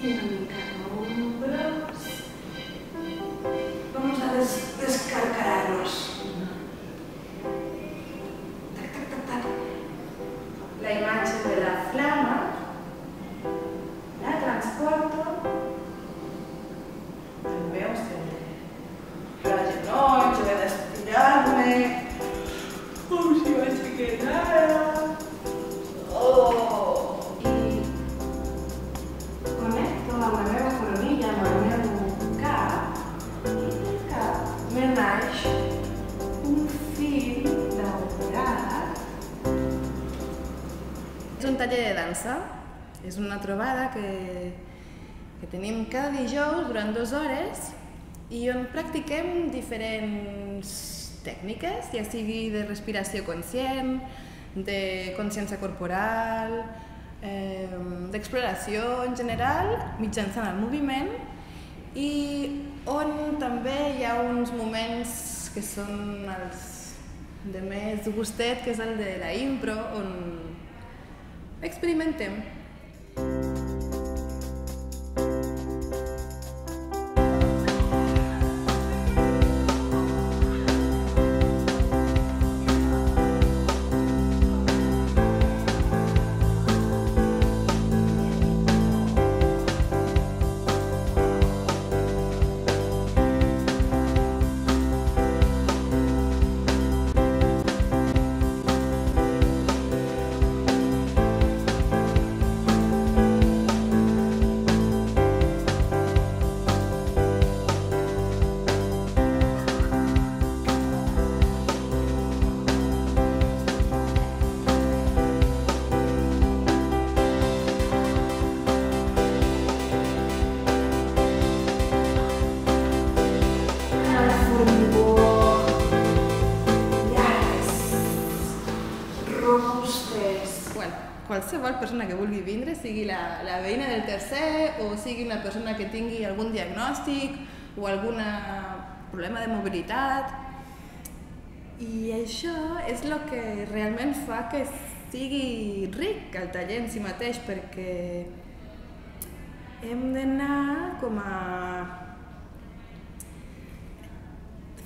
y una taller de dansa. És una trobada que, que tenim cada dijous durant dues hores i on practiquem diferents tècniques, ja sigui de respiració conscient, de consciència corporal, eh, d'exploració en general, mitjançant el moviment, i on també hi ha uns moments que són els de més gustet, que és el de la impro, on experimenten. Qualsevol persona que vulgui vindre, sigui la, la veïna del tercer o sigui una persona que tingui algun diagnòstic o algun problema de mobilitat. I això és el que realment fa que sigui ric el taller en si mateix, perquè hem d'anar com a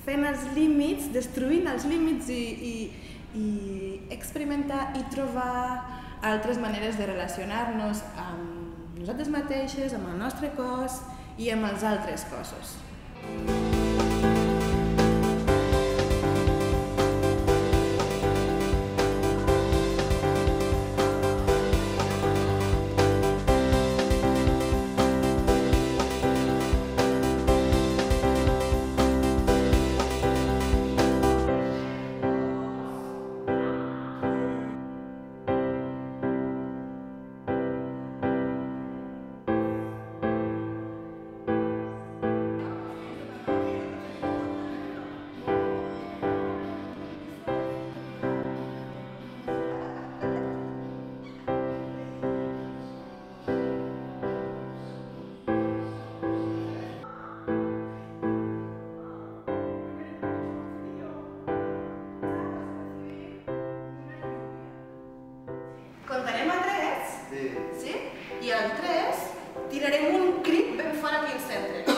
fent els límits, destruint els límits i, i, i experimentar i trobar altres maneres de relacionar-nos amb nosaltres mateixes, amb el nostre cos i amb els altres cossos. i 3 tirarem un crit ben fort aquí al centre.